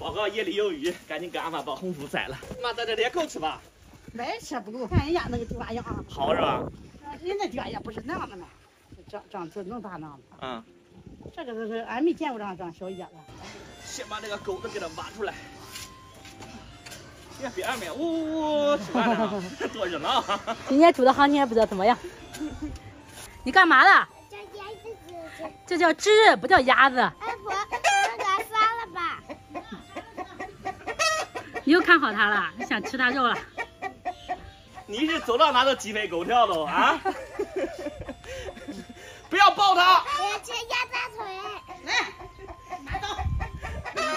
报告夜里有雨，赶紧给俺妈把红薯摘了。妈在这里够吃吧？没吃不够，看人家那个地瓜秧，好是吧？人家地瓜也不是那样的嘛，长长成能大那样的。嗯，这个是俺没见过这样长小叶子。先把这个钩子给它挖出来。别别面，呜呜呜，吃饭了，多热闹！今天猪的行情也不知道怎么样。你干嘛了？叫鸭子这叫汁，不叫鸭子。哎婆，那个杀了吧。你又看好它了，想吃它肉了。你是走到哪都鸡飞狗跳的啊！不要抱它！我要吃鸭大腿。来，拿刀，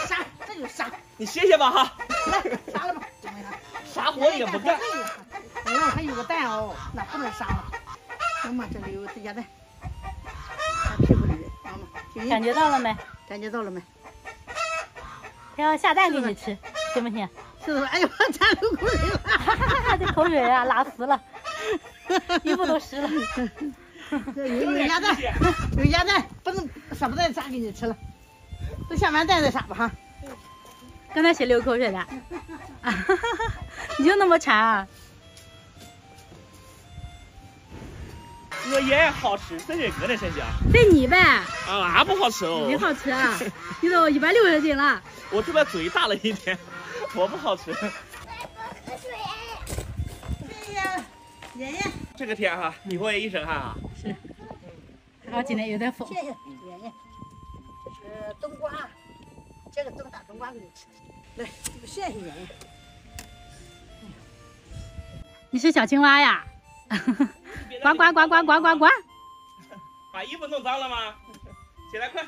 杀，这就杀，你歇歇吧哈。来，杀了吧。啥活也不干。哎呀，还有个蛋哦，那不能杀了。行嘛，这里有鸭蛋，它屁股里面，妈妈，感觉到了没？感觉到了没？要下蛋给你吃，行不行？是不是？哎呦，馋流口水了，这口水啊，拉丝了，衣服都湿了。有有鸭蛋，有鸭蛋，不能舍不得炸给你吃了。都下完蛋再杀吧哈。刚才谁流口水的？你就那么馋啊？我也好吃，这是哥的身香。这你呗？啊，俺不好吃哦。你好吃啊？你都一百六十斤了。我这边嘴大了一点，我不好吃。喝水。哎呀，爷爷。这个天哈，你会一身汗啊？是。还好今天有点风。谢谢爷爷。这是冬瓜，这个冬大冬瓜给你吃。来，谢谢爷爷。你是小青蛙呀？呱呱呱呱呱呱呱！把衣服弄脏了吗？起来快！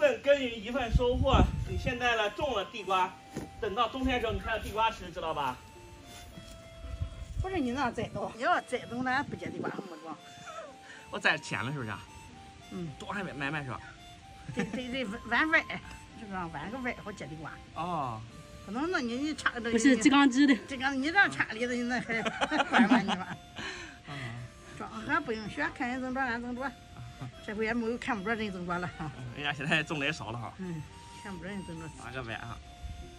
份耕耘一份收获。你现在呢种了地瓜，等到冬天的时候你还有地瓜吃，知道吧？不是你那栽倒，你要栽倒咱不结地瓜，没装。我栽浅了是不是？嗯，多还没买卖是吧？对对对，弯弯，就这样弯个弯好结地瓜。哦，不能那你你插的这个。不是鸡缸汁的。这个你这样插里头，你那还弯弯你吧？装还不用学，看人怎么着俺怎么着。这回也没有看不着人怎么着了哈。人家现在种的也少了哈。嗯，看不着人怎么着。挖个弯哈。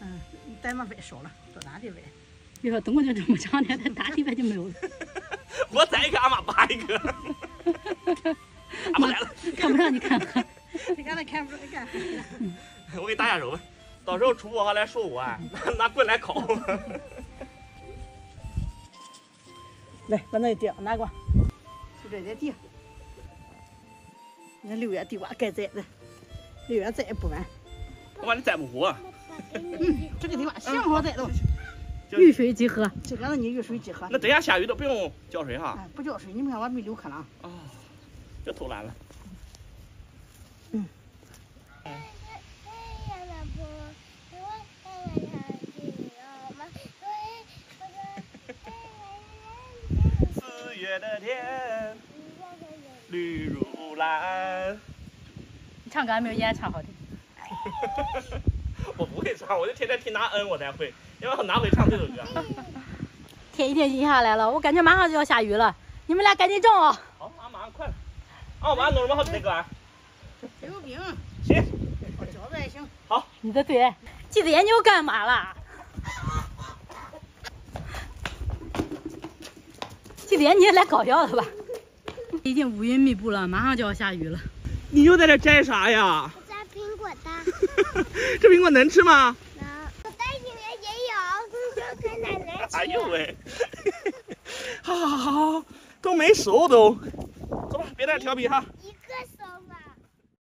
嗯，咱那弯少了，多大的弯？你说冬瓜就这么长的，它大地弯就没有了。我栽一个，俺妈拔一个。俺妈来了，看不上你看看。你看他看不着，你看。我给你打下手吧，到时候厨房来说我，拿拿棍来烤。来，把那地拿过来，就这点地。那六月地瓜该栽的，六月栽也不晚。我把你栽不活。嗯，这个地瓜幸好栽到。遇水即合，这个你遇水即合。那等下下雨都不用浇水哈？不浇水，你们看我没留可能。哦，别偷懒了。嗯。四月的天，绿如蓝。你唱歌还没有演唱好听。我不会唱，我就天天听拿恩，我才会。因为我哪会唱这首歌？天一天阴下来了，我感觉马上就要下雨了，你们俩赶紧种哦。好，俺马上快了。啊，我马上弄什么好吃的歌啊？溜冰。行。包饺子也行。好。你的嘴，记子研究干嘛了？季子研你也来搞笑的吧？已经乌云密布了，马上就要下雨了。你又在这摘啥呀？摘苹果的。这苹果能吃吗？能。我袋里面也有，跟奶奶吃。哎呦喂！好好好好，都没熟都。走吧，别在这调皮哈。